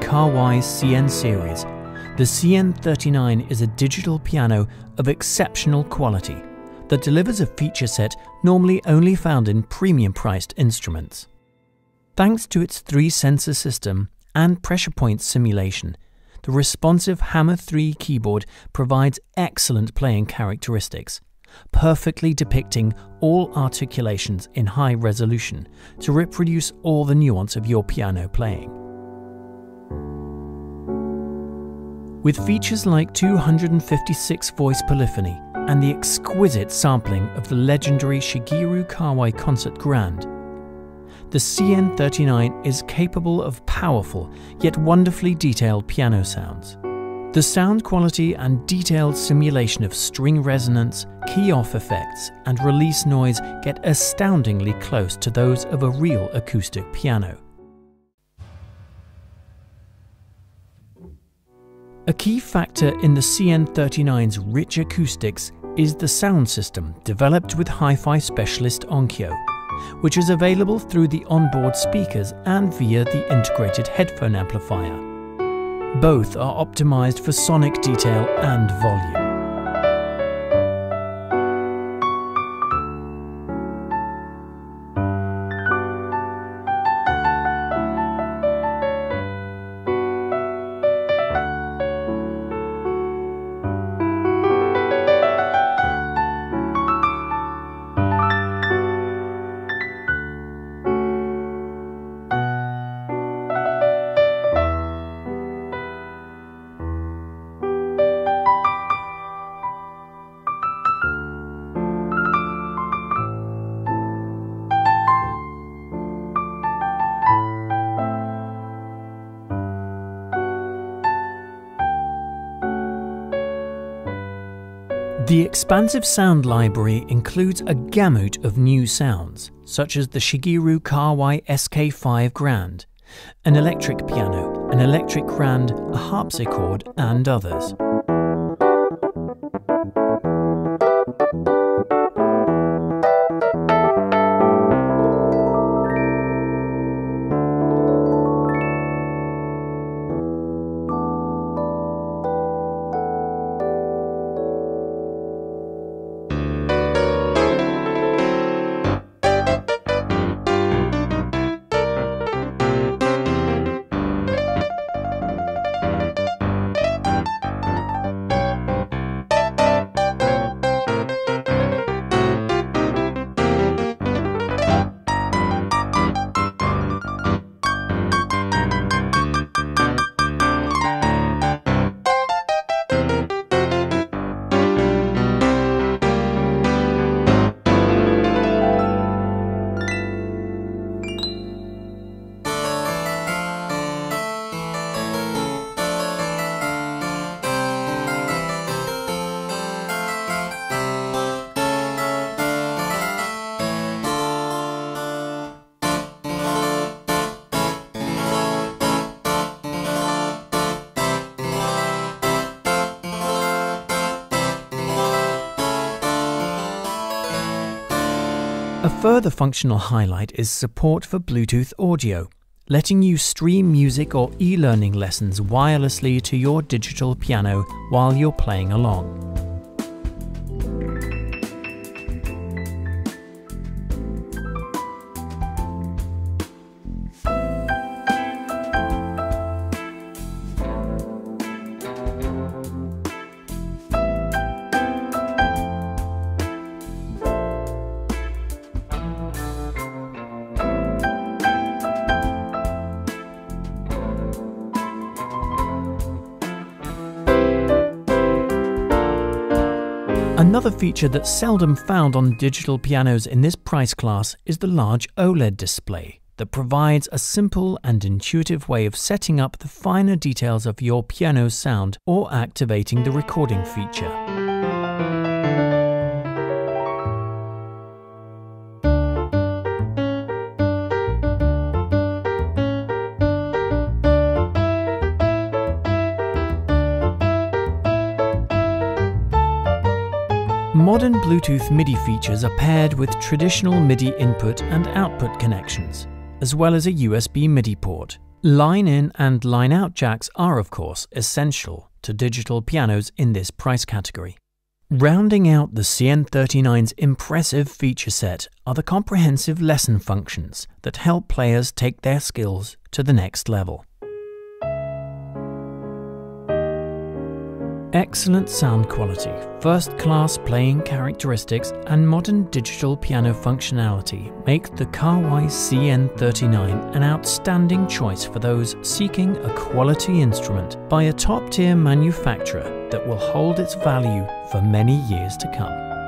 Kawai CN series, the CN39 is a digital piano of exceptional quality that delivers a feature set normally only found in premium priced instruments. Thanks to its three sensor system and pressure point simulation, the responsive Hammer 3 keyboard provides excellent playing characteristics, perfectly depicting all articulations in high resolution to reproduce all the nuance of your piano playing. With features like 256 voice polyphony and the exquisite sampling of the legendary Shigeru Kawai Concert Grand, the CN39 is capable of powerful yet wonderfully detailed piano sounds. The sound quality and detailed simulation of string resonance, key off effects, and release noise get astoundingly close to those of a real acoustic piano. A key factor in the CN39's rich acoustics is the sound system developed with hi-fi specialist Onkyo, which is available through the onboard speakers and via the integrated headphone amplifier. Both are optimized for sonic detail and volume. The expansive sound library includes a gamut of new sounds, such as the Shigeru Kawai SK5 Grand, an electric piano, an electric grand, a harpsichord, and others. A further functional highlight is support for Bluetooth audio, letting you stream music or e-learning lessons wirelessly to your digital piano while you're playing along. Another feature that's seldom found on digital pianos in this price class is the large OLED display that provides a simple and intuitive way of setting up the finer details of your piano's sound or activating the recording feature. Modern Bluetooth MIDI features are paired with traditional MIDI input and output connections, as well as a USB MIDI port, Line in and line out jacks are, of course, essential to digital pianos in this price category. Rounding out the CN39's impressive feature set are the comprehensive lesson functions that help players take their skills to the next level. Excellent sound quality, first-class playing characteristics and modern digital piano functionality make the Kawai CN39 an outstanding choice for those seeking a quality instrument by a top-tier manufacturer that will hold its value for many years to come.